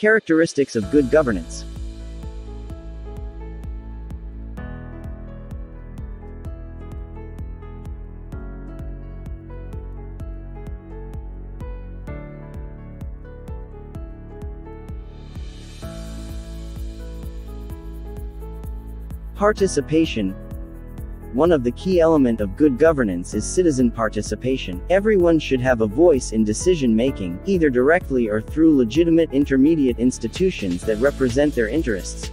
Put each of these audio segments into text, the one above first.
Characteristics of good governance. Participation. One of the key element of good governance is citizen participation. Everyone should have a voice in decision making, either directly or through legitimate intermediate institutions that represent their interests.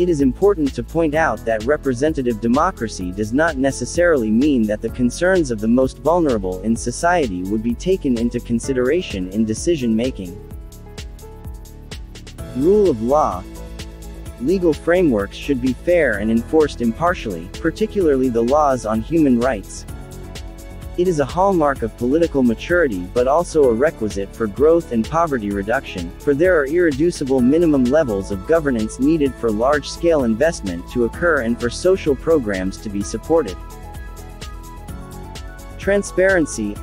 It is important to point out that representative democracy does not necessarily mean that the concerns of the most vulnerable in society would be taken into consideration in decision making. Rule of law, legal frameworks should be fair and enforced impartially, particularly the laws on human rights. It is a hallmark of political maturity but also a requisite for growth and poverty reduction, for there are irreducible minimum levels of governance needed for large-scale investment to occur and for social programs to be supported. Transparency,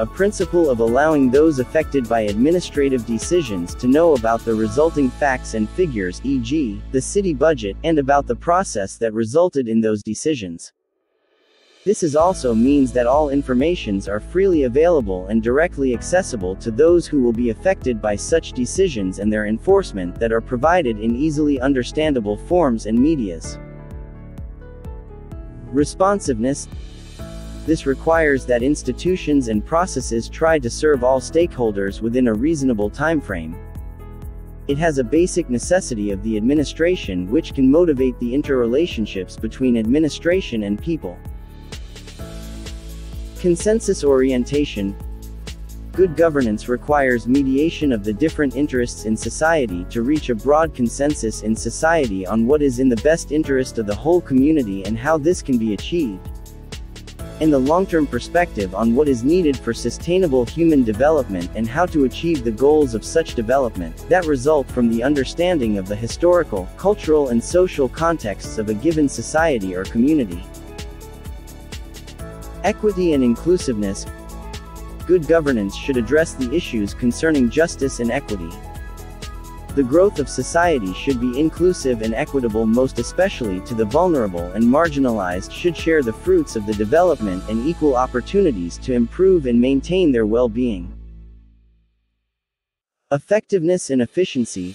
a principle of allowing those affected by administrative decisions to know about the resulting facts and figures e.g., the city budget, and about the process that resulted in those decisions. This is also means that all informations are freely available and directly accessible to those who will be affected by such decisions and their enforcement that are provided in easily understandable forms and medias. Responsiveness this requires that institutions and processes try to serve all stakeholders within a reasonable timeframe. It has a basic necessity of the administration which can motivate the interrelationships between administration and people. Consensus orientation Good governance requires mediation of the different interests in society to reach a broad consensus in society on what is in the best interest of the whole community and how this can be achieved and the long-term perspective on what is needed for sustainable human development and how to achieve the goals of such development, that result from the understanding of the historical, cultural and social contexts of a given society or community. Equity and inclusiveness Good governance should address the issues concerning justice and equity. The growth of society should be inclusive and equitable most especially to the vulnerable and marginalized should share the fruits of the development and equal opportunities to improve and maintain their well-being. Effectiveness and efficiency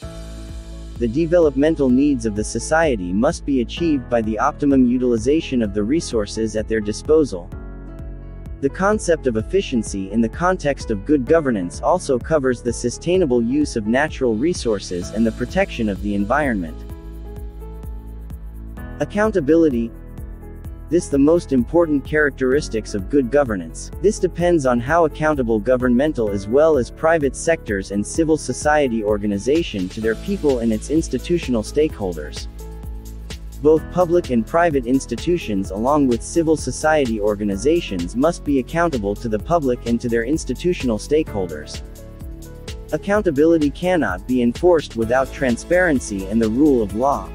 The developmental needs of the society must be achieved by the optimum utilization of the resources at their disposal. The concept of efficiency in the context of good governance also covers the sustainable use of natural resources and the protection of the environment. Accountability this the most important characteristics of good governance. This depends on how accountable governmental as well as private sectors and civil society organization to their people and its institutional stakeholders. Both public and private institutions along with civil society organizations must be accountable to the public and to their institutional stakeholders. Accountability cannot be enforced without transparency and the rule of law.